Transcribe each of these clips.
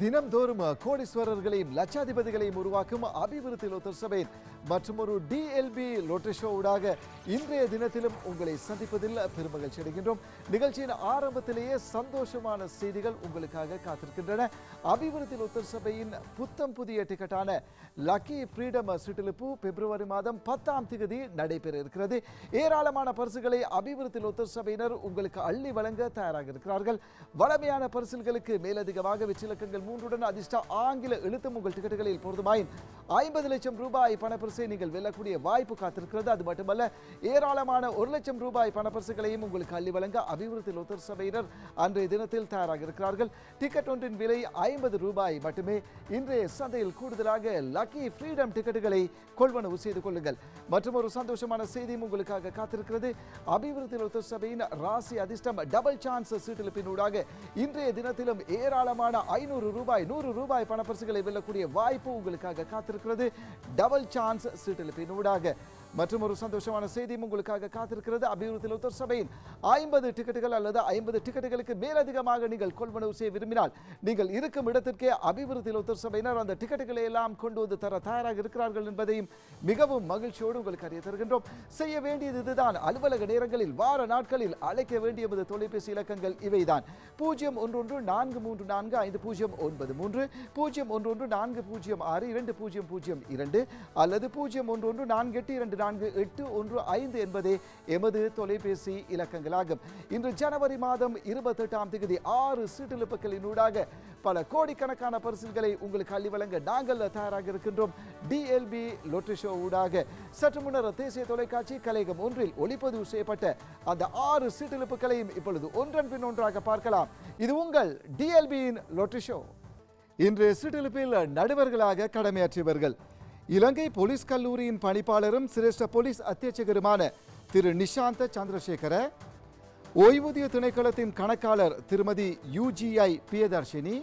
தினம்தோறும் கோடீஸ்வரர்களையும் லட்சாதிபதிகளையும் உருவாக்கும் அபிவிருத்தி லோத்தர் சபை மற்றும் ஒரு டிஎல்பி லோட்டரி ஷோ ஊடாக இன்றைய தினத்திலும் உங்களை சந்திப்பதில் பெருமகிழ்ச்சி அடைகின்றோம். நிகழ்ச்சியின் ஆரம்பத்திலேயே சந்தோஷமான செய்திகள் உங்களுக்காக காத்திருக்கின்றன. அபிவிருத்தி லோத்தர் சபையின் புத்தம் புதிய டிக்கெட்டான லக்கி ஃப்ரீடம் சிட்டிலிப்பு பிப்ரவரி மாதம் பத்தாம் தேதி நடைபெற இருக்கிறது. ஏராளமான பரிசுகளை அபிவிருத்தி லோத்தர் சபையினர் உங்களுக்கு அள்ளி வழங்க தயாராக இருக்கிறார்கள். வளமையான பரிசில்களுக்கு மேலதிகமாக வெற்றிலக்கங்கள் மூன்றுடன் அதிர்ஷ்ட ஆங்கில எழுத்தும் உங்கள் டிக்கெட்டுகளில் பொருதுமாயின் ஐம்பது லட்சம் ரூபாய் பணப்பரிசு நீங்கள் வெல்லக்கூடிய வாய்ப்பு காத்திருக்கிறது. அது மட்டுமல்ல ஏராளமான ஒரு லட்சம் ரூபாய் பணப்பரிசுகளையும் உங்களுக்கு அள்ளி வழங்க அபிவிருத்தி லோத்தர் சபையினர் அன்றைய தினத்தில் தயாராக இருக்கிறார்கள். டிக்கெட் ஒன்றின் விலை ஐம்பது ரூபாய் மட்டுமே. இன்றைய சந்தையில் கூடுதலாக லக்கி ஃப்ரீடம் டிக்கெட்டுகளை கொள்வனவு செய்து கொள்ளுங்கள். மற்றும் ஒரு சந்தோஷமான செய்தியும் உங்களுக்காக காத்திருக்கிறது. அபிவிருத்தி லோத்தர் சபையின் ராசி அதிர்ஷ்டம் டபுள் சான்ஸ் சீட்டிலிப்பினூடாக இன்றைய தினத்திலும் ஏராளமான ஐநூறு ரூபாய் நூறு ரூபாய் பணப்பரிசுகளை வெல்லக்கூடிய வாய்ப்பு உங்களுக்காக காத்திருக்கிறது. டபுள் சான்ஸ் சீட்டிலிப்பினூடாக மற்றும் ஒரு சந்தோஷமான செய்தியும் உங்களுக்காக காத்திருக்கிறது. அபிவிருத்தி லோத்தர் சபையின் ஐம்பது டிக்கெட்டுகள் அல்லது ஐம்பது டிக்கெட்டுகளுக்கு மேலதிகமாக நீங்கள் கொள்வனவு செய்ய விரும்பினால் நீங்கள் இருக்கும் இடத்திற்கே அபிவிருத்தி லோத்தர் சபையினர் அந்த டிக்கெட்டுகளை எல்லாம் கொண்டு வந்து தர தயாராக இருக்கிறார்கள் என்பதையும் மிகவும் மகிழ்ச்சியோடு உங்களுக்கு அறிய தருகின்றோம். செய்ய வேண்டியது இதுதான். அலுவலக நேரங்களில் வார நாட்களில் அழைக்க வேண்டிய தொலைபேசி இலக்கங்கள் இவைதான். பூஜ்ஜியம் ஒன்று ஒன்று நான்கு மூன்று நான்கு ஐந்து பூஜ்ஜியம் ஒன்பது மூன்று பூஜ்ஜியம் ஒன்று ஒன்று நான்கு பூஜ்ஜியம் ஆறு இரண்டு பூஜ்ஜியம் பூஜ்ஜியம் இரண்டு அல்லது பூஜ்ஜியம் ஒன்று ஒன்று நான்கு எட்டு இரண்டு நான்கு எட்டு ஒன்று ஐந்து என்பதே எமது தொலைபேசி இலக்கங்களாகும் இன்று ஜனவரி மாதம் இருபத்தெட்டாம் தேதி ஆறு சீட்டிழப்புகளினூடாக பல கோடிக்கணக்கான பரிசுகளை உங்களுக்கு அள்ளி வழங்க நாங்கள் தயாராக இருக்கின்றோம் டிஎல்பி லொட்டரி ஷோ ஊடாக சற்று முன்னர் தேசிய தொலைக்காட்சி கலையகம் ஒன்றில் ஒளிப்பதிவு செய்யப்பட்ட அந்த ஆறு சீட்டிழப்புகளையும் இப்பொழுது ஒன்றன் பின் ஒன்றாக பார்க்கலாம் இது உங்கள் டிஎல்பியின் லொட்டரி ஷோ இன்று சீட்டெழுப்பில் நடுவர்களாக கடமையாற்றியவர்கள் இலங்கை போலீஸ் கல்லூரியின் பணிப்பாளரும் சிரேஷ்ட போலீஸ் அத்தியட்சகருமான திரு நிஷாந்த சந்திரசேகர ஓய்வூதிய திணைக்களத்தின் கணக்காளர் திருமதி யுஜிஐ பிரியதர்ஷினி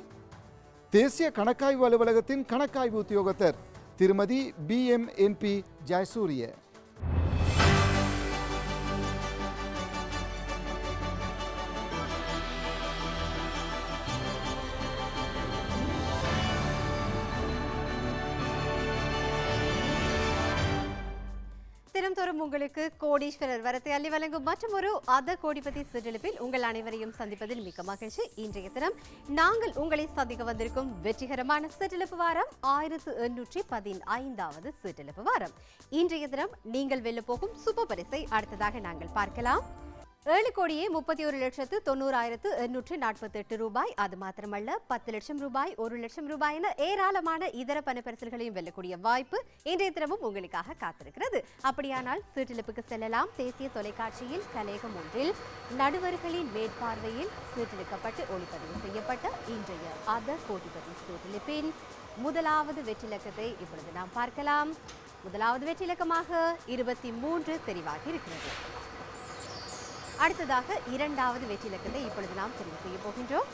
தேசிய கணக்காய்வு அலுவலகத்தின் கணக்காய்வு உத்தியோகத்தர் திருமதி பிஎம்என்பி ஜெயசூரிய. மீண்டும் உங்களுக்கு கோடீஸ்வரர் வரத்தை அள்ளி வழங்கும் மற்றும் ஒரு அத கோடிபதி சிற்றிலிப்பில் உங்கள் அனைவரையும் சந்திப்பதில் மிக்க மகிழ்ச்சி. இன்றைய தினம் நாங்கள் உங்களை சந்திக்க வந்திருக்கும் வெற்றிகரமான சிற்றிலிப்பு வாரம் ஆயிரத்து எண்ணூற்றி பதினைந்தாவது சிற்றிலிப்பு வாரம். இன்றைய தினம் நீங்கள் வெல்ல போகும் சுப பரிசை அடுத்ததாக நாங்கள் பார்க்கலாம். ஏழு கோடியே முப்பத்தி ஒரு லட்சத்து தொண்ணூறாயிரத்து எண்ணூற்று நாற்பத்தி எட்டு ரூபாய். அது மாத்திரமல்ல பத்து லட்சம் ரூபாய் ஒரு லட்சம் ரூபாய் என ஏராளமான இதர பணப்பரிசல்களையும் வெல்லக்கூடிய வாய்ப்பு இன்றைய தினமும் உங்களுக்காக காத்திருக்கிறது. அப்படியானால் சீட்டிழப்புக்கு செல்லலாம். தேசிய தொலைக்காட்சியில் கலையகம் ஒன்றில் நடுவர்களின் மேற்பார்வையில் சீட்டிழுக்கப்பட்டு ஒளிப்பதிவு செய்யப்பட்ட இன்றைய அத கோடிபதி சீட்டிழிப்பின் முதலாவது வெற்றிலக்கத்தை இப்பொழுது நாம் பார்க்கலாம். முதலாவது வெற்றிலக்கமாக இருபத்தி மூன்று தெரிவாகி இருக்கிறது. அடுத்ததாக இரண்டாவது வெற்றி இலக்கத்தை இப்பொழுது நாம் தெரிவு செய்ய போகின்றோம்.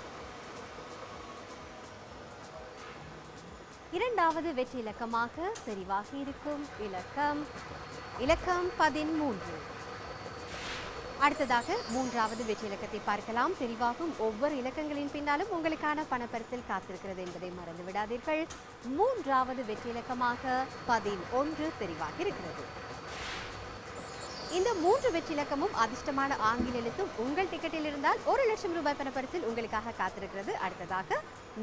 இரண்டாவது வெற்றி இலக்கமாக தெரிவாக இருக்கும் இலக்கம். இலக்கம் பதிமூன்று அடுத்ததாக மூன்றாவது வெற்றி இலக்கத்தை பார்க்கலாம். தெரிவாகும் ஒவ்வொரு இலக்கங்களின் பின்னாலும் உங்களுக்கான பணப்பரிசில் காத்திருக்கிறது என்பதை மறந்து விடாதீர்கள் மூன்றாவது வெற்றி இலக்கமாக பதினொன்று தெரிவாக இருக்கிறது. இந்த மூன்று வெற்றிலக்கமும் அதிர்ஷ்டமான ஆங்கில எழுத்தும் உங்கள் டிக்கெட்டில் இருந்தால் ஒரு லட்சம் ரூபாய் பணப்பரிசில் உங்களுக்காக காத்திருக்கிறது. அடுத்ததாக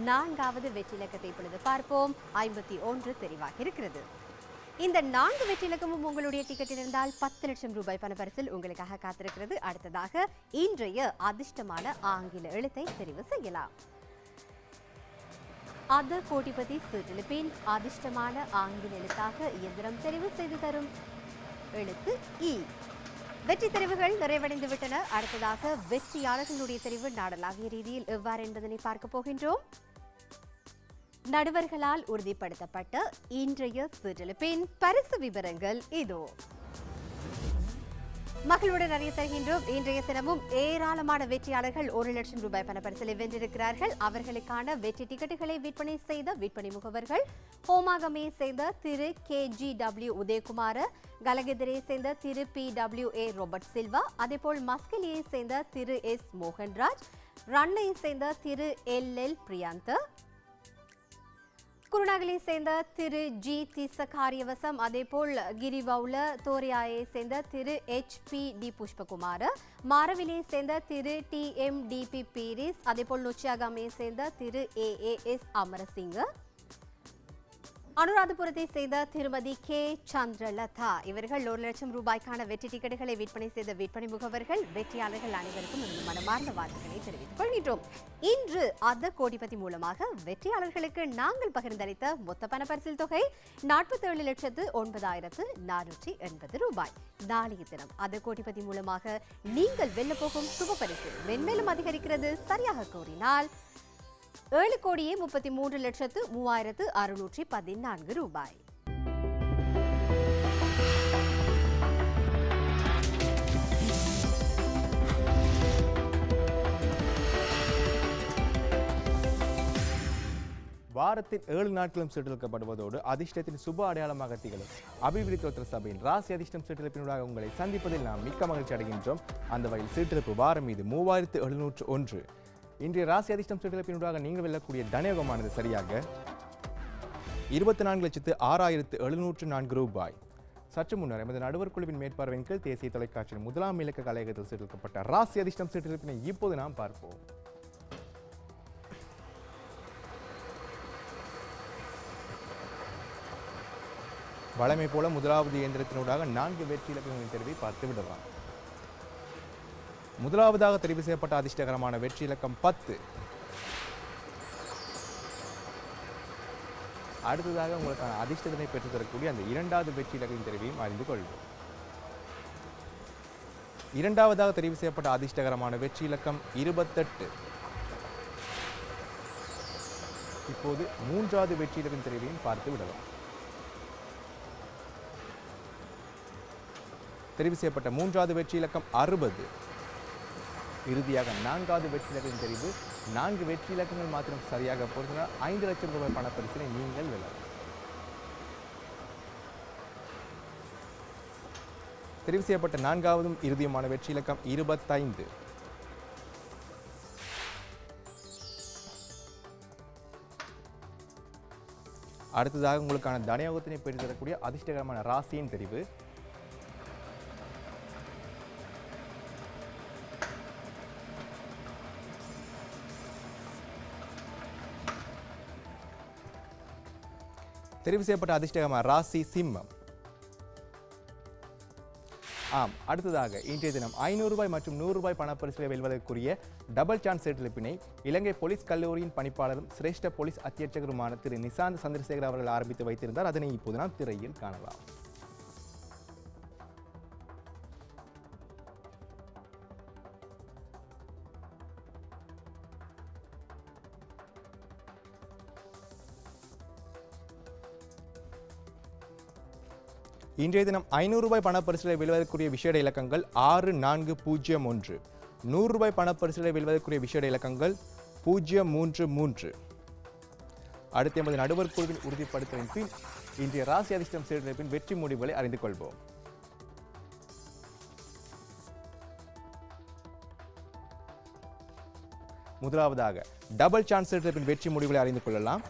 நான்காவது வெற்றிலக்கத்தை இப்பொழுது பார்ப்போம். ஐம்பத்தி ஒன்று தெரிவாக இருக்கிறது. இந்த நான்கு வெற்றிலக்கமும் உங்களுடைய டிக்கெட்டில் இருந்தால் பத்து லட்சம் ரூபாய் பணப்பரிசில் உங்களுக்காக காத்திருக்கிறது. அடுத்ததாக இன்றைய அதிர்ஷ்டமான ஆங்கில எழுத்தை தெரிவு செய்யலாம். அத கோடிபதி சீட்டிலிப்பின் அதிர்ஷ்டமான ஆங்கில எழுத்தாக இயந்திரம் தெரிவு செய்து தரும். எழுத்து இ. வெற்றி தெரிவுகள் நிறைவடைந்து விட்டன. அடுத்ததாக வெற்றியாளர்களுடைய தெரிவு நாடலாகிய ரீதியில் எவ்வாறு என்பதனை பார்க்க போகின்றோம். நடுவர்களால் உறுதிப்படுத்தப்பட்ட இன்றைய சிற்றெழுப்பின் பரிசு விவரங்கள் இதோ. மகளுடன் அறிய தருகின்றோம். இன்றைய தினமும் ஏராளமான வெற்றியாளர்கள் ஒரு லட்சம் ரூபாய் பணப்பரிசலை வென்றிருக்கிறார்கள். அவர்களுக்கான வெற்றி டிக்கெட்டுகளை விற்பனை செய்த விற்பனை முகவர்கள் ஹோமாகமையை சேர்ந்த திரு கே ஜி டபிள்யூ உதயகுமார் கலகதிரையை சேர்ந்த திரு P W A Robert Silva அதேபோல் மஸ்கலியை சேர்ந்த திரு எஸ் மோகன்ராஜ் ரன்னை சேர்ந்த திரு எல் எல் பிரியாந்த குருநாகலை சேர்ந்த திரு ஜி திச காரியவசம் அதேபோல் கிரிவவுல தோரியாயை சேர்ந்த திரு எச் பி டி புஷ்பகுமார் மாரவிலியை சேர்ந்த திரு D M D P Peiris அதேபோல் நொச்சியாகாமையை சேர்ந்த திரு ஏ ஏ எஸ் அமரசிங்க. அனுராதபுரத்தை செய்த திருமதி கே. சந்திரலதா. இவர்கள் ஒரு லட்சம் ரூபாய்க்கான வெற்றி டிக்கெட்டுகளை விற்பனை செய்த விற்பனை முகவர்கள் வெற்றியாளர்கள் அனைவருக்கும் எமது மனமார்ந்த வாழ்த்துக்களை தெரிவித்துக் கொள்கின்றோம். இன்று அத கோடிபதி மூலமாக வெற்றியாளர்களுக்கு நாங்கள் பகிர்ந்தளித்த மொத்த பண பரிசில் தொகை நாற்பத்தேழு லட்சத்து ஒன்பதாயிரத்து நானூற்றி எண்பது ரூபாய். நாளைய தினம் அத கோடிபதி மூலமாக நீங்கள் வெல்ல போகும் சுப பரிசு மென்மேலும் அதிகரிக்கிறது சரியாக கூறினால் ஏழு கோடியே முப்பத்தி மூன்று லட்சத்து மூவாயிரத்து அறுநூற்றி பதினான்கு ரூபாய். வாரத்தில் ஏழு நாட்களும் சீட்டெடுக்கப்படுவதோடு அதிர்ஷ்டத்தின் சுப அடையாளமாக திகழும் அபிவிருத்தி சபையின் ராசி அதிர்ஷ்டம் சீட்டெடுப்பினூடாக உங்களை சந்திப்பதில் நாம் மிக்க மகிழ்ச்சி அடைகின்றோம். அந்த வகையில் சீட்டெடுப்பு வாரம் மீது மூவாயிரத்து எழுநூற்று ஒன்று. இன்றைய ராசி அதிர்ஷ்டம் சீட்டெடுப்பினூடாக நீங்கள் வெல்லக்கூடிய தனயோகமானது சரியாக இருபத்தி நான்கு லட்சத்து ஆறாயிரத்து எழுநூற்று நான்கு ரூபாய். சற்று முன்னர் எமது நடுவர் குழுவின் மேற்பார்வையின் கீழ் தேசிய தொலைக்காட்சியின் முதலாம் இலக்க கலையகத்தில் சீர்திருக்கப்பட்ட ராசி அதிர்ஷ்டம் சீட்டெடுப்பினை இப்போது நாம் பார்ப்போம். வழமை போல முதலாவது இயந்திரத்தினூடாக நான்கு வெற்றி இலக்கங்களின் தெரிவை பார்த்து விடலாம். முதலாவதாக தெரிவு செய்யப்பட்ட அதிர்ஷ்டகரமான வெற்றி இலக்கம் பத்து. அடுத்ததாக உங்களுக்கான அதிர்ஷ்டத்தினை பெற்று தரக்கூடிய அந்த இரண்டாவது வெற்றி இலக்கின் தெரிவையும் அறிந்து கொள்வோம். இரண்டாவதாக தெரிவு செய்யப்பட்ட அதிர்ஷ்டகரமான வெற்றி இலக்கம் இருபத்தெட்டு. இப்போது மூன்றாவது வெற்றி இலக்கின் தெரிவையும் பார்த்து விடலாம். தெரிவு செய்யப்பட்ட மூன்றாவது வெற்றி இலக்கம் அறுபது. இறுதியாக நான்காவது வெற்றி இலக்கின் தெரிவு. நான்கு வெற்றி இலக்கங்கள் மாத்திரம் சரியாக பொருத்தினால் ஐந்து லட்சம் ரூபாய் பணப்பரிசனை நீங்கள் வெல்லலாம் தெரிவு செய்யப்பட்ட நான்காவதும் இறுதியுமான வெற்றி இலக்கம் இருபத்தைந்து. அடுத்ததாக உங்களுக்கான தனயோகத்தினை பெற்றுத்தரக்கூடிய அதிர்ஷ்டகரமான ராசியின் தெரிவு. தெரிவு செய்யப்பட்ட அதிர்ஷ்டகரமான ராசி சிம்மம். ஆம் அடுத்ததாக இன்றைய தினம் ஐநூறு ரூபாய் மற்றும் நூறு ரூபாய் பணப்பரிசுகளை வெல்வதற்குரிய டபுள் சான்ஸ் செட்டிலிப்பினை இலங்கை போலீஸ் கல்லூரியின் பணிப்பாளரும் சிரேஷ்ட போலீஸ் அத்தியட்சகருமான திரு நிசாந்த் சந்திரசேகர் அவர்கள் ஆரம்பித்து வைத்திருந்தார். அதனை இப்போது நாம் திரையில் காணலாம். இன்றைய தினம் ஐநூறு ரூபாய் பணப்பரிசுகளை வெல்வதற்குரிய விஷேட இலக்கங்கள் ஆறு நான்கு பூஜ்ஜியம் ஒன்று. நூறு ரூபாய் பணப்பரிசுகளை வெல்வதற்குரிய விஷேட இலக்கங்கள் பூஜ்ஜியம் மூன்று மூன்று. அடுத்து எமது நடுவர் குழுவின் உறுதிப்படுத்தலின் பின் இன்றைய ராசி அதிர்ஷ்டம் சீரமைப்பின் வெற்றி முடிவுகளை அறிந்து கொள்வோம். முதலாவதாக டபுள் சான்ஸ் சீரமைப்பின் வெற்றி முடிவுகளை அறிந்து கொள்ளலாம்.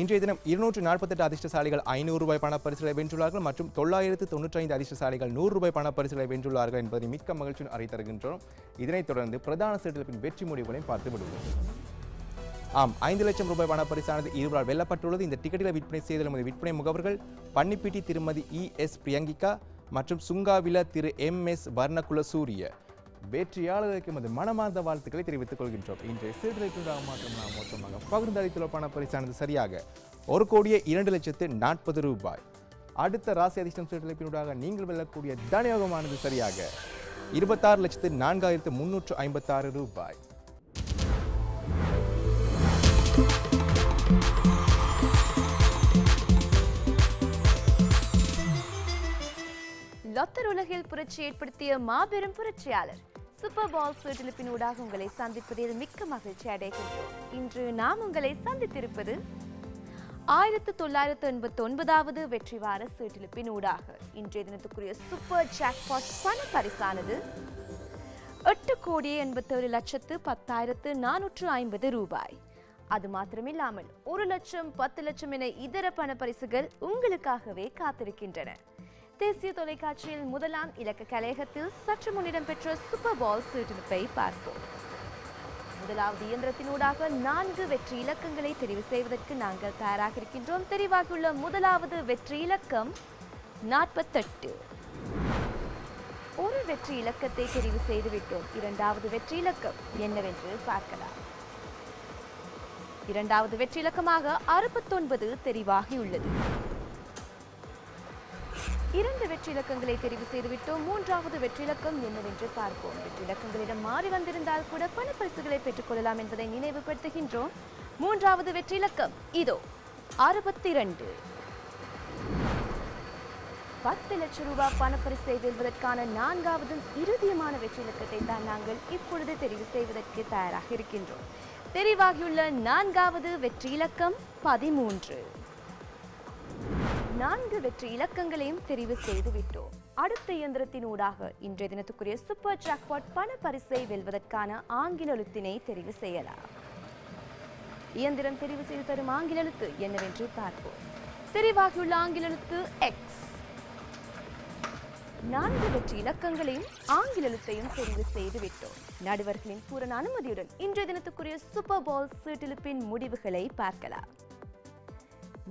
இன்றைய தினம் இருநூற்று நாற்பத்தெட்டு அதிர்ஷ்டசாலிகள் ஐநூறு ரூபாய் பணப்பரிசுகளை வென்றுள்ளார்கள் மற்றும் தொள்ளாயிரத்து தொண்ணூற்றி ஐந்து அதிர்ஷ்டசாலிகள் நூறு ரூபாய் பணப்பரிசுகளை வென்றுள்ளார்கள் என்பதை மிக்க மகிழ்ச்சியும் அறிவித்தருகின்றோம் இதனைத் தொடர்ந்து பிரதான சீட்டெடுப்பின் வெற்றி முடிவுகளையும் பார்த்து விடுவோம். ஆம் ஐந்து லட்சம் ரூபாய் பணப்பரிசானது இருவரால் வெல்லப்பட்டுள்ளது. இந்த டிக்கெட்டுகளை விற்பனை செய்துள்ள நமது விற்பனை முகவர்கள் பன்னிப்பீட்டி திருமதி இ எஸ் பிரியங்கிகா மற்றும் சுங்காவில திரு எம் எஸ் வர்ணகுல சூரிய வெற்றியாளர்களுக்கு எமது மனமார்ந்த வாழ்த்துக்களை தெரிவித்துக் கொள்கின்றோம். இன்றைய சீர்திருத்தமாக மாற்றம் நாம் மொத்தமாக பகிர்ந்தளித்துள்ள பரிசானது சரியாக ஒரு கோடியே இரண்டு லட்சத்து நாற்பது ரூபாய். அடுத்த ராசி அதிர்ஷ்டம் சீட்டளிப்பினூடாக நீங்கள் வெல்லக்கூடிய தனயோகமானது சரியாக இருபத்தாறு லட்சத்து நான்காயிரத்து முன்னூற்று ஐம்பத்தாறு ரூபாய். லொத்தர் உலகில் புரட்சி ஏற்படுத்திய மாபெரும் புரட்சியாளர். சூப்பர் பால் சீட்டெழுப்பினூடாக உங்களை சந்திப்பதில் மிக்க மகிழ்ச்சி அடைகின்றோம். இன்று நாம் உங்களை சந்தித்திருப்பது ஆயிரத்து தொள்ளாயிரத்து எண்பத்தி ஒன்பதாவது வெற்றி வார சீட்டெழுப்பின் ஊடாக. இன்றைய தினத்துக்குரிய சூப்பர் ஜாக்பாட் பண பரிசானது எட்டு கோடியே எண்பத்தேழு லட்சத்து பத்தாயிரத்து நானூற்று ஐம்பது ரூபாய். அது மாத்திரமில்லாமல் ஒரு லட்சம் பத்து லட்சம் என இதர பண பரிசுகள் உங்களுக்காகவே காத்திருக்கின்றன. தேசிய தொலைக்காட்சியில் முதலாம் இலக்க கலையகத்தில் சற்று முன் இடம்பெற்ற சூப்பர் பால் சீட்டெடுப்பை பார்ப்போம். முதலாவது இயந்திரத்தினூடாக நான்கு வெற்றி இலக்கங்களை தெரிவு செய்வதற்கு நாங்கள் தயாராக இருக்கின்றோம் தெரிவாகியுள்ள முதலாவது வெற்றி இலக்கம் நாற்பத்தெட்டு. ஒரு வெற்றி இலக்கத்தை தெரிவு செய்துவிட்டோம். இரண்டாவது வெற்றி இலக்கம் என்னவென்று பார்க்கலாம். இரண்டாவது வெற்றி இலக்கமாக அறுபத்தொன்பது தெரிவாகியுள்ளது. இரண்டு வெற்றிலக்கங்களை தெரிவு செய்துவிட்டோம். மூன்றாவது வெற்றிலக்கம் என்னவென்று பார்ப்போம். வெற்றிலக்கங்களிடம் மாறி வந்திருந்தால் கூட பணப்பரிசுகளை பெற்றுக்கொள்ளலாம் என்பதை நினைவுபடுத்துகின்றோம். மூன்றாவது வெற்றிலக்கம் இதோ அறுபத்தி இரண்டு பத்து லட்சம் ரூபாய் பணப்பரிசை வெல்வதற்கான நான்காவது இறுதியமான வெற்றி இலக்கத்தை தான் நாங்கள் இப்பொழுது தெரிவு செய்வதற்கு தயாராக இருக்கின்றோம். தெரிவாகியுள்ள நான்காவது வெற்றி இலக்கம் பதிமூன்று. நான்கு வெற்றி இலக்கங்களையும் தெரிவு செய்து விட்டோம் அடுத்த இயந்திரத்தினூடாக இன்றைய தினத்துக்குரிய சூப்பர் ஜாக்பாட் பண பரிசை வெல்வதற்கான ஆங்கில எழுத்தினை தெரிவு செய்யலாம். இயந்திரம் தெரிவு செய்து தரும் ஆங்கில எழுத்து என்னவென்று பார்ப்போம். தெரிவாகியுள்ள ஆங்கில எழுத்து எக்ஸ் நான்கு வெற்றி இலக்கங்களையும் ஆங்கில எழுத்தையும் தெரிவு செய்து விட்டோம் நடுவர்களின் பூரண அனுமதியுடன் இன்றைய தினத்துக்குரிய சூப்பர் பால் சீட்டிலிப்பின் முடிவுகளை பார்க்கலாம்.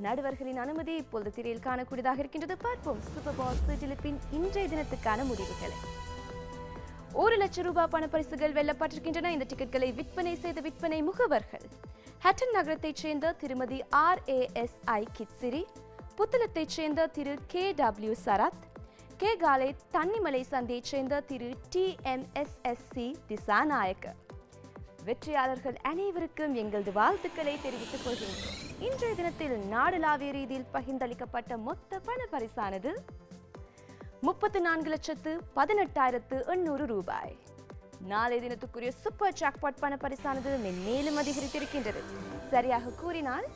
நடுவர்களின் அனுமதி இப்பொழுது திரையில் காணக்கூடியதாக இருக்கின்றது. பார்ப்போம். சூப்பர் பால் சுற்றிலிப்பின் இன்றைய தினத்துக்கான முடிவுகளை. ஒரு லட்சம் ரூபாய் பண பரிசுகள் வெல்லப்பட்டிருக்கின்றன. இந்த டிக்கெட்களை விற்பனை செய்த விற்பனை முகவர்கள். ஹட்டன் நகரத்தைச் சேர்ந்த திருமதி ஆர் ஏ எஸ் ஐ கிட்சிரி புத்தளத்தைச் சேர்ந்த திரு கே டபிள்யூ சரத் கே காலை தன்னிமலை சந்தையைச் சேர்ந்த திரு D M S S C Dissanayake வெற்றியாளர்கள் அனைவருக்கும் எங்களது வாழ்த்துக்களை தெரிவித்துக் கொள்கின்றோம் இன்றைய தினத்தில் நாடுலாவிய ரீதியில் பகிர்ந்தளிக்கப்பட்ட மொத்த பண பரிசானது முப்பத்து நான்கு லட்சத்து பதினெட்டாயிரத்து எண்ணூறு ரூபாய். நாளைய தினத்துக்குரிய சூப்பர் ஜாக்பாட் பண பரிசானது மேலும் அதிகரித்திருக்கின்றது. சரியாக கூறினால்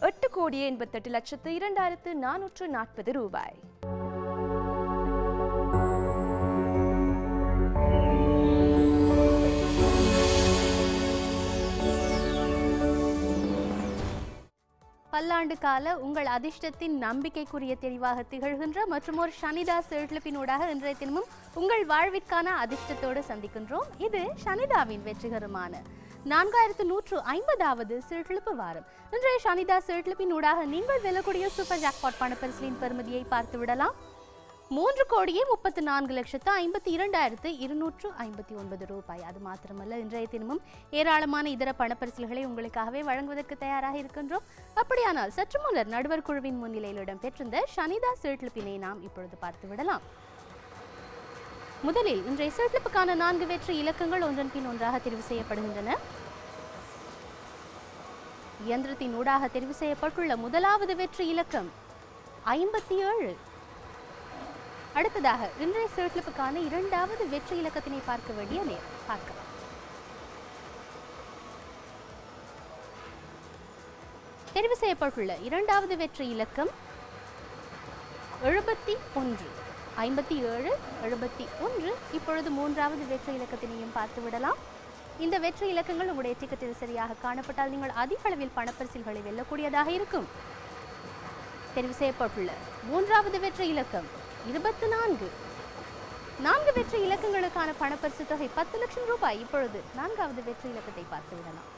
எட்டு கோடியே எண்பத்தெட்டு லட்சத்து இரண்டாயிரத்து நானூற்று நாற்பது ரூபாய். பல்லாண்டு கால உங்கள் அதிர்ஷ்டத்தின் நம்பிக்கைக்குரிய தெரிவாக திகழ்கின்ற மற்றும் ஒரு சனிதாஸ் எழுப்பினூடாக இன்றைய தினமும் உங்கள் வாழ்விற்கான அதிர்ஷ்டத்தோடு சந்திக்கின்றோம். இது சனிதாவின் வெற்றிகரமான நான்காயிரத்து நூற்று ஐம்பதாவது சிறுகிழப்பு வாரம். இன்றைய சனிதா சிறுகிழப்பின் ஊடாக நீங்கள் வெல்லக்கூடிய சூப்பர் ஜாக்பாட் பணப்பரிசலின் பெருமதியை பார்த்து விடலாம். மூன்று கோடியே முப்பத்து நான்கு லட்சத்து ஐம்பத்தி இரண்டாயிரத்து இருநூற்று ஐம்பத்தி ஒன்பது ரூபாய். அது மாத்திரமல்ல இன்றைய தினமும் ஏராளமான இதர பணப்பரிசல்களை உங்களுக்காகவே வழங்குவதற்கு தயாராக இருக்கின்றோம். அப்படியானால் சற்று முன்னர் நடுவர் குழுவின் முன்னிலையில் இடம்பெற்றிருந்த சனிதா சீட்லிப்பினை நாம் இப்பொழுது பார்த்து விடலாம். முதலில் இன்றைய சீட்லிப்புக்கான நான்கு வெற்றி இலக்கங்கள் ஒன்றன் பின் ஒன்றாக தெரிவு செய்யப்படுகின்றன. இயந்திரத்தின் ஊடாக தெரிவு செய்யப்பட்டுள்ள முதலாவது வெற்றி இலக்கம் ஐம்பத்தி ஏழு. அடுத்ததாக இன்றைய சிறுகிழப்புக்கான இரண்டாவது வெற்றி இலக்கத்தினை பார்க்க வேண்டிய நேரம். பார்க்கலாம். தெரிவு செய்யப்பட்டுள்ள இரண்டாவது வெற்றி இலக்கம் எழுபத்தி ஒன்று. ஐம்பத்தி ஏழு எழுபத்தி ஒன்று. இப்பொழுது மூன்றாவது வெற்றி இலக்கத்தினையும் பார்த்து விடலாம். இந்த வெற்றி இலக்கங்கள் உங்களுடைய டிக்கெட்டில் சரியாக காணப்பட்டால் நீங்கள் அதிக அளவில் பணப்பரிசில்களை வெல்லக்கூடியதாக இருக்கும். தெரிவு செய்யப்பட்டுள்ள மூன்றாவது வெற்றி இலக்கம் இருபத்தி நான்கு. நான்கு வெற்றி இலக்கங்களுக்கான பணப்பரிசு தொகை பத்து லட்சம் ரூபாய். இப்பொழுது நான்காவது வெற்றி இலக்கத்தை பார்த்து விடலாம்.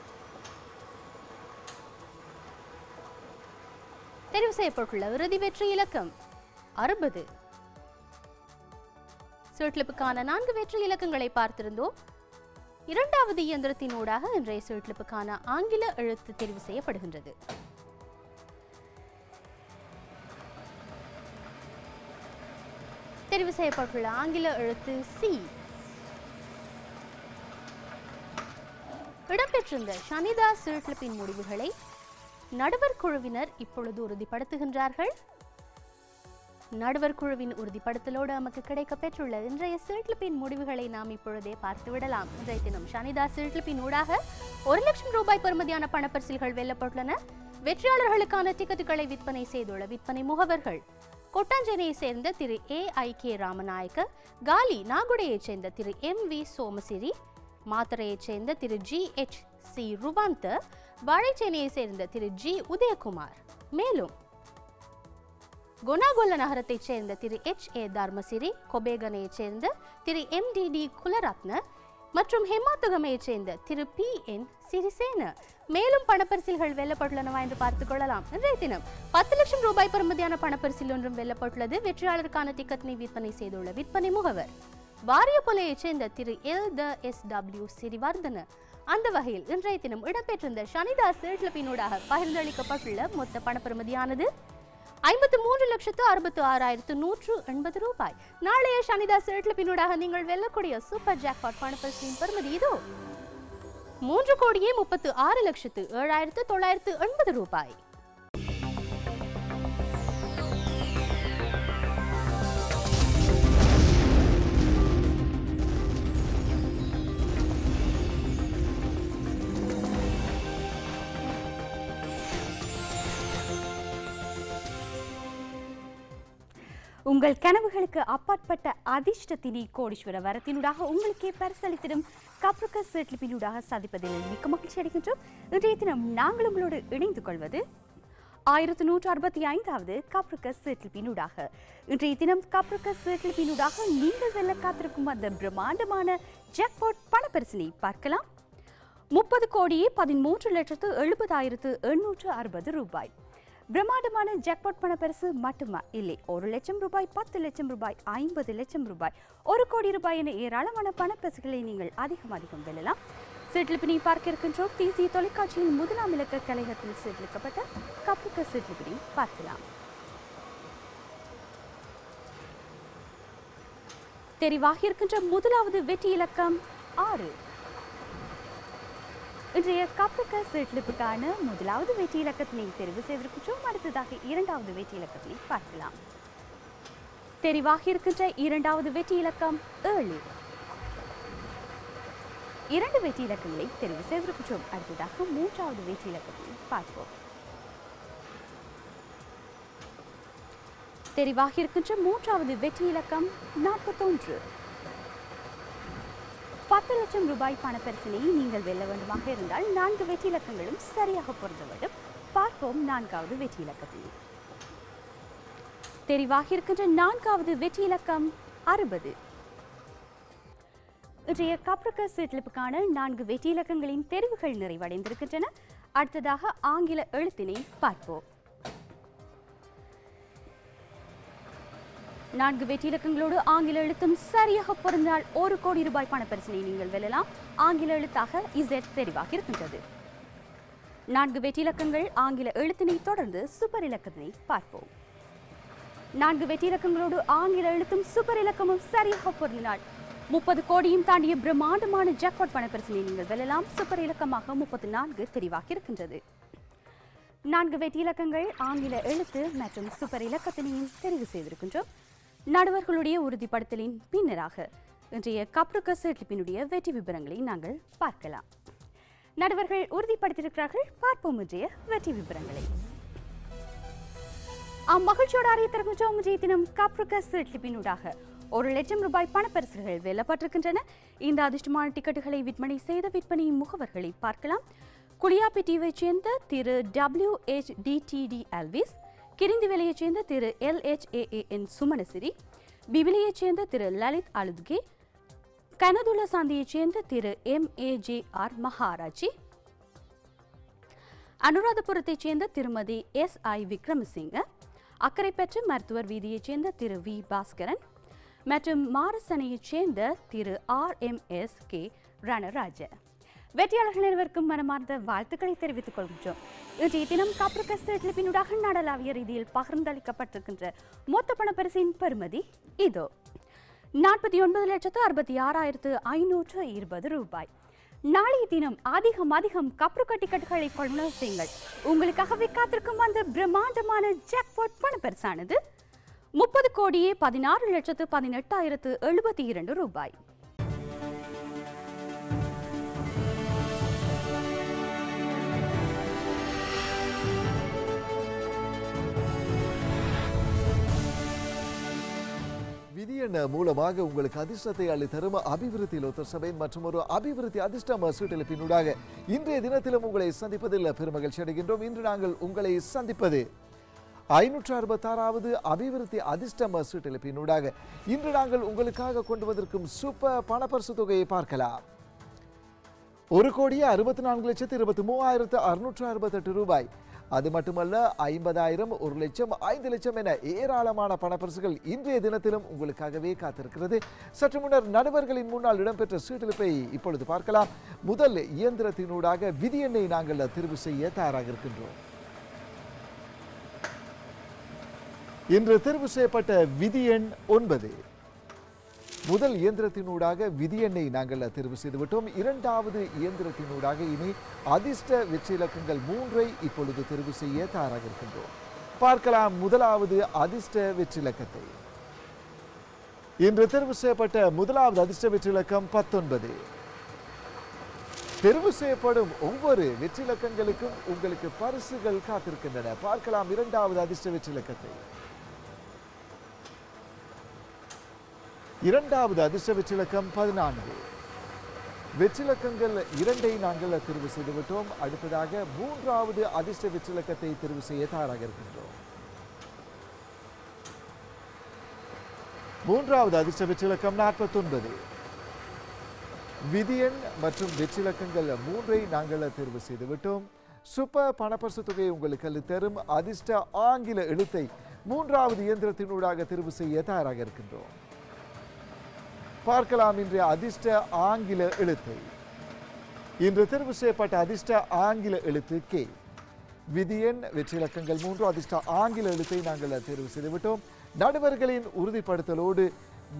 தெரிவு செய்யப்பட்டுள்ள இறுதி வெற்றி இலக்கம் அறுபது. சுழற்லிப்புக்கான நான்கு வெற்றி இலக்கங்களை பார்த்திருந்தோம். இரண்டாவது இயந்திரத்தின் ஊடாக இன்றைய சுழற்லிப்புக்கான ஆங்கில எழுத்து தெரிவு செய்யப்படுகின்றது. தெரிவு செய்யப்பட்டுள்ள ஆங்கில எழுத்து சி இடம்பெற்றிருந்த சனிதா சுழற்லிப்பின் முடிவுகளை நடுவர் குழுவினர் இப்பொழுது உறுதிப்படுத்துகின்றார்கள். நடுவர் குழுவின் உறுதிப்படுத்தலோடு நமக்கு கிடைக்க பெற்றுள்ள இன்றைய சீட்லிப்பின் முடிவுகளை நாம் இப்பொழுதே பார்த்துவிடலாம். இன்றைய தினம் சனிதா சீட்லிப்பின் ஊடாக ஒரு லட்சம் ரூபாய் பெறுமதியான பணப்பரிசில்கள் வெல்லப்பட்டுள்ளன. வெற்றியாளர்களுக்கான டிக்கெட்டுகளை விற்பனை செய்துள்ள விற்பனை முகவர்கள். கொட்டாஞ்சேரியை சேர்ந்த திரு ஏ ஐ கே ராமநாயக்க காலி நாகுடையைச் சேர்ந்த திரு எம் வி சோமசிரி மாத்தரையைச் சேர்ந்த திரு ஜி எச் சி ருவாந்த வாழைச்சேனையை சேர்ந்த திரு ஜி உதயகுமார் மேலும் குணாகொல்ல நகரத்தைச் சேர்ந்த திரு எச் ஏ தர்மசிரி கொபேகனையைச் சேர்ந்த திரு எம் டி டி குலரத்ன மற்றும் ஹெமாத்துகமையைச் சேர்ந்த திரு பி என் சிறிசேன. மேலும் பணப்பரிசில்கள் வெல்லப்பட்டுள்ளனவா என்று பார்த்துக் கொள்ளலாம். இன்றைய தினம் பத்து லட்சம் ரூபாய் பெறுமதியான பணப்பரிசில் ஒன்றும் வெல்லப்பட்டுள்ளது. வெற்றியாளருக்கான டிக்கெட்டினை விற்பனை செய்துள்ள விற்பனை முகவர். வாரியப்பொலையைச் சேர்ந்த திரு எல் த எஸ் டபிள்யூ சிறிவர்தன. அந்த வகையில் இன்றைய தினம் இடம்பெற்றிருந்த சனிதாஸ் சேட்லப்பினூடாக பகிர்ந்தளிக்கப்பட்டுள்ள மொத்த பணப்பெறுமதியானது ஐம்பத்து மூன்று லட்சத்து அறுபத்து ஆறாயிரத்து நூற்று எண்பது ரூபாய். நாளைய சனிதாஸ் பின்னூடாக நீங்கள் வெல்லக்கூடிய சூப்பர் ஜாக்பாட் பணப்பரிசின் பெறுமதி இதோ. மூன்று கோடியே முப்பத்து ஆறு லட்சத்து ஏழாயிரத்து தொள்ளாயிரத்து எண்பது ரூபாய். உங்கள் கனவுகளுக்கு அப்பாற்பட்ட அதிர்ஷ்டத்தினை கோடீஸ்வர வரத்தினூடாக உங்களுக்கே பரிசளித்திடும் கப்ருக்க செட்லிப்பினூடாக சாதிப்பதில் மிக்க மகிழ்ச்சி அடைகின்றோம். இன்றைய தினம் நாங்கள் உங்களோடு இணைந்து கொள்வது ஆயிரத்து நூற்று அறுபத்தி ஐந்தாவது கப்ருக்க செட்லிப்பினூடாக இன்றைய தினம் கப்ருக்க செட்லிப்பினூடாக நீங்கள் வெல்ல காத்திருக்கும் அந்த பிரம்மாண்டமான ஜெக்போர்ட் பணப்பரிசினை பார்க்கலாம். முப்பது கோடியே பதிமூன்று லட்சத்து எழுபதாயிரத்து எண்ணூற்று அறுபது ரூபாய். பிரம்மாண்டமான ஜாக்பாட் பணப்பரிசு மட்டுமா? இல்லை ஒரு லட்சம் ரூபாய் பத்து லட்சம் ரூபாய் ஐம்பது லட்சம் ரூபாய் ஒரு கோடி ரூபாய் என ஏராளமான பணப்பரிசுகளை நீங்கள் அதிகம் அதிகம் வெல்லலாம். சிட்லிப்பினி பார்க்க இருக்கின்றோம். தேசிய தொலைக்காட்சியின் முதலாம் இலக்க கலையகத்தில் சிட்லிக்கப்பட்ட கப்புக்க சிட்லிப்பினி பார்க்கலாம். தெரிவாகி இருக்கின்ற முதலாவது வெற்றி இலக்கம் ஆறு. இன்றைய கப்புக்க சிட்லிப்புக்கான முதலாவது வெற்றி இலக்கத்தினை தெரிவு செய்திருக்கின்றோம். அடுத்ததாக இரண்டாவது வெற்றி இலக்கத்தினை பார்க்கலாம். தெரிவாக இருக்கின்ற இரண்டாவது வெற்றி இலக்கம் ஏழு. இரண்டு வெற்றி இலக்கங்களை தெரிவு செய்திருக்கின்றோம். அடுத்ததாக மூன்றாவது வெற்றி இலக்கத்தினை பார்ப்போம். தெரிவாக இருக்கின்ற மூன்றாவது வெற்றி இலக்கம் நாற்பத்தொன்று. பத்து லட்சம் ரூபாய் பணப்பரிசினை நீங்கள் வெல்ல வேண்டுமாக இருந்தால் நான்கு வெற்றி இலக்கங்களும் சரியாக பொருந்த வேண்டும். பார்ப்போம் நான்காவது வெற்றி இலக்கத்தில். தெரிவாக இருக்கின்ற நான்காவது வெற்றி இலக்கம் அறுபது. இன்றைய கப்ரக்க சீட்லிப்புக்கான நான்கு வெற்றி இலக்கங்களின் தெரிவுகள் நிறைவடைந்திருக்கின்றன. அடுத்ததாக ஆங்கில எழுத்தினை பார்ப்போம். நான்கு வெற்றி இலக்கங்களோடு ஆங்கில எழுத்தும் சரியாக பொருந்தால் ஒரு கோடி ரூபாய் பணப்பரிசனை நீங்கள் வெல்லலாம். ஆங்கில எழுத்தாக இசட் தெரிவாக இருக்கின்றது நான்கு வெற்றி இலக்கங்கள் ஆங்கில எழுத்தினை தொடர்ந்து சூப்பர் இலக்கத்தினை பார்ப்போம். நான்கு வெற்றி இலக்கங்களோடு ஆங்கில எழுத்தும் சூப்பர் இலக்கமும் சரியாக பொருந்தினால் முப்பது கோடியும் தாண்டிய பிரம்மாண்டமான ஜாக்பாட் பணப்பரிசனை நீங்கள் வெல்லலாம். சூப்பர் இலக்கமாக முப்பத்தி நான்கு தெரிவாக இருக்கின்றது நான்கு வெற்றி இலக்கங்கள் ஆங்கில எழுத்து மற்றும் சூப்பர் இலக்கத்தினையும் தெரிவு செய்திருக்கின்றோம். நடுவர்களுடைய உறுதிப்படுத்தலின் பின்னராக இன்றைய கப்ருக்க செட்லிப்பினுடைய வெற்றி விவரங்களை நாங்கள் பார்க்கலாம். நடுவர்கள் உறுதிப்படுத்தியிருக்கிறார்கள். பார்ப்போம் இன்றைய வெற்றி விவரங்களை அறிய அறிவித்திருக்கின்றோம் இன்றைய தினம் கப்ருக்க செட்லிப்பினூடாக ஒரு லட்சம் ரூபாய் பணப்பரிசுகள் வெல்லப்பட்டிருக்கின்றன. இந்த அதிர்ஷ்டமான டிக்கெட்டுகளை விற்பனை செய்த விற்பனை முகவர்களை பார்க்கலாம். குளியாப்பிட்டியைச் சேர்ந்த திரு டபிள்யூ எச் டிடிடி அல்விஸ் கிரிந்திவெளியைச் சேர்ந்த திரு எல் எச் சுமணசிரி பிபிலியைச் சேர்ந்த திரு லலித் அலுத்கே கனதுல சாந்தியைச் சேர்ந்த திரு M A J R Maharaji அனுராதபுரத்தைச் சேர்ந்த திருமதி எஸ் ஐ விக்ரமசிங்க அக்கரைப்பற்று மருத்துவர் வீதியைச் சேர்ந்த திரு வி. பாஸ்கரன் மற்றும் மாரசனையைச் சேர்ந்த திரு R. M. S. K. Ranarajan. வெற்றியாளர்கள் அனைவருக்கும் மனமார்ந்த வாழ்த்துக்களை தெரிவித்துக் கொள்கின்றோம். இன்றைய தினம் காப்பிரிக்க செட்லிப்பினூடாக நாடளாவிய ரீதியில் பகிர்ந்தளிக்கப்பட்டிருக்கின்ற மொத்த பணப்பரிசின் பெறுமதி இதோ. நாற்பத்தி ஒன்பது லட்சத்து அறுபத்தி ஆறாயிரத்து ஐநூற்று இருபது ரூபாய். நாளைய தினம் அதிகம் அதிகம் கப்ருக்க டிக்கெட்டுகளை கொள்முதல் செய்யுங்கள் உங்களுக்காகவே காத்திருக்கும் அந்த பிரம்மாண்டமான ஜாக்பாட் பணப்பரிசானது முப்பது கோடியே பதினாறு லட்சத்து பதினெட்டாயிரத்து எழுபத்தி இரண்டு ரூபாய். விதியன் மூலமாக உங்களுக்கு அதிர்ஷ்டத்தை அள்ளி தரும் அபிவிருத்தி லோத்தர் சபை மற்றும் ஒரு அபிவிருத்தி அதிர்ஷ்டம் சீட்டெழுப்பினூடாக இன்றைய தினத்திலும் உங்களை சந்திப்பதில் பெருமகிழ்ச்சி அடைகின்றோம். இன்று நாங்கள் உங்களை சந்திப்பது ஐநூற்று அறுபத்தாறாவது அபிவிருத்தி அதிர்ஷ்டம் சீட்டெழுப்பினூடாக இன்று நாங்கள் உங்களுக்காக கொண்டு வந்திருக்கும் சூப்பர் பணப்பரிசு தொகையை பார்க்கலாம். ஒரு கோடியே அறுபத்தி நான்கு லட்சத்து இருபத்தி மூவாயிரத்து அறுநூற்று அறுபத்தெட்டு ரூபாய். அது மட்டுமல்ல ஐம்பதாயிரம் ஒரு லட்சம் ஐந்து லட்சம் என ஏராளமான பணப்பரிசுகள் இன்றைய தினத்திலும் உங்களுக்காகவே காத்திருக்கிறது. சற்று முன்னர் நடுவர்களின் முன்னால் இடம்பெற்ற சீட்டெழுப்பை இப்பொழுது பார்க்கலாம். முதல் இயந்திரத்தினூடாக விதி எண்ணை நாங்கள் தெரிவு செய்ய தயாராக இருக்கின்றோம். இன்று தெரிவு செய்யப்பட்ட விதி எண் ஒன்பது. முதல் இயந்திரத்தினூடாக விதி எண்ணை நாங்கள் தெரிவு செய்துவிட்டோம். இரண்டாவது இயந்திரத்தினூடாக இனி அதிர்ஷ்ட வெற்றி இலக்கங்கள் மூன்றை இப்பொழுது தெரிவு செய்ய தயாராக இருக்கின்றோம். பார்க்கலாம் முதலாவது அதிர்ஷ்ட வெற்றி இலக்கத்தை இன்று தெரிவு செய்யப்பட்ட முதலாவது அதிர்ஷ்ட வெற்றி இலக்கம் பத்தொன்பது. தெரிவு செய்யப்படும் ஒவ்வொரு வெற்றி இலக்கங்களுக்கும் உங்களுக்கு பரிசுகள் காத்திருக்கின்றன. பார்க்கலாம் இரண்டாவது அதிர்ஷ்ட வெற்றி இரண்டாவது அதிர்ஷ்ட வெற்றிலக்கம் பதினான்கு. வெற்றிலக்கங்கள் இரண்டை நாங்கள் தெரிவு செய்துவிட்டோம். அடுத்ததாக மூன்றாவது அதிர்ஷ்ட வெற்றிலக்கத்தை தெரிவு செய்ய தயாராக இருக்கின்றோம் மூன்றாவது அதிர்ஷ்ட வெற்றிலக்கம் நாற்பத்தொன்பது. விதியன் மற்றும் வெற்றிலக்கங்கள் மூன்றை நாங்கள் தேர்வு செய்துவிட்டோம். சூப்பர் பணப்பரிசு தொகையை உங்களுக்கு தரும் அதிர்ஷ்ட ஆங்கில எழுத்தை மூன்றாவது இயந்திரத்தினூடாக தெரிவு செய்ய தயாராக இருக்கின்றோம் பார்க்கலாம் இன்றைய அதிர்ஷ்ட ஆங்கில எழுத்தை. இன்று தெரிவு செய்யப்பட்ட அதிர்ஷ்ட ஆங்கில எழுத்து கே. விதியன் வெற்றிலக்கங்கள் மூன்று. அதிர்ஷ்ட ஆங்கில எழுத்தை நாங்கள் தேர்வு செய்துவிட்டோம். நடுவர்களின் உறுதிப்படுத்தலோடு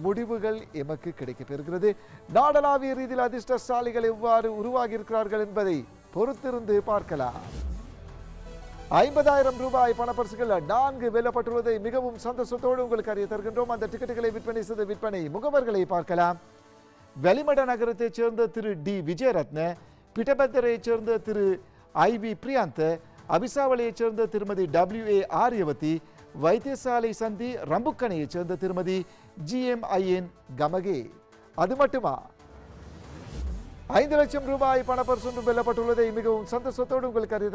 முடிவுகள் எமக்கு கிடைக்கப்பெறுகிறது. நாடளாவிய ரீதியில் அதிர்ஷ்டசாலிகள் எவ்வாறு உருவாகி இருக்கிறார்கள் என்பதை பொறுத்திருந்து பார்க்கலாம். ஐம்பதாயிரம் ரூபாய் பணப்பரிசுகள் நான்கு வெல்லப்பட்டுள்ளதை மிகவும் சந்தோஷத்தோடு உங்களுக்கு அறிய தருகின்றோம். அந்த டிக்கெட்டுகளை விற்பனை செய்த விற்பனை முகவர்களை பார்க்கலாம். வெளிமட நகரத்தைச் சேர்ந்த திரு டி. விஜயரத்ன பிட்டபத்தரையைச் சேர்ந்த திரு ஐ. வி. பிரியாந்த் அபிசாவளையைச் சேர்ந்த திருமதி டபிள்யூ. ஏ. ஆரியவதி வைத்தியசாலை சந்தி ரம்புக்கனையைச் சேர்ந்த திருமதி ஜிஎம்ஐஎன் கமகே. அது மட்டுமா? ஐந்து லட்சம் ரூபாய் பணப்பரிசு வெல்லப்பட்டுள்ளதை மிகவும் சந்தோஷத்தோடு உங்களுக்கு அறிய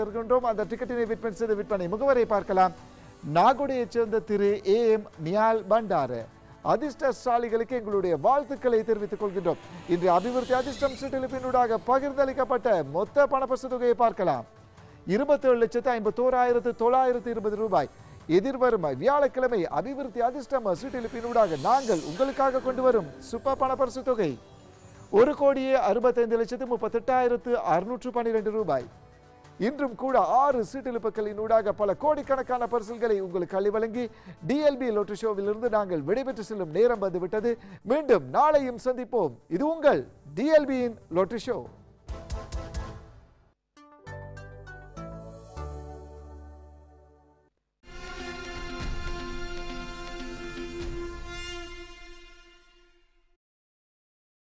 அந்த டிக்கெட்டினை விற்பனை செய்த விற்பனை முகவரை பார்க்கலாம். நாகோடையைச் சேர்ந்த திரு ஏ எம் நியால் பண்டார அதிர்ஷ்டசாலிகளுக்கு எங்களுடைய வாழ்த்துக்களை தெரிவித்துக் கொள்கின்றோம். இன்று அபிவிருத்தி அதிர்ஷ்டம் சீட்டெழுப்பினூடாக பகிர்ந்தளிக்கப்பட்ட மொத்த பணப்பரிசு தொகையை பார்க்கலாம். இருபத்தேழு லட்சத்து ஐம்பத்தோராயிரத்து தொள்ளாயிரத்து இருபது ரூபாய். எதிர்வரும் வியாழக்கிழமை அபிவிருத்தி அதிர்ஷ்டம் சீட்டெழுப்பினூடாக நாங்கள் உங்களுக்காக கொண்டு வரும் சுப்ப பணப்பரிசு தொகை. ஒரு கோடியே அறுபத்தைந்து லட்சத்து முப்பத்தெட்டாயிரத்து அறுநூற்று பன்னிரெண்டு ரூபாய். இன்றும் கூட ஆறு சீட்டெழுப்புகளின் ஊடாக பல கோடிக்கணக்கான பரிசல்களை உங்களுக்கு அள்ளி வழங்கி டிஎல்பி லோட்டரி ஷோவிலிருந்து நாங்கள் விடைபெற்று செல்லும் நேரம் வந்துவிட்டது மீண்டும் நாளையும் சந்திப்போம். இது உங்கள் டிஎல்பியின் லோட்டரி ஷோ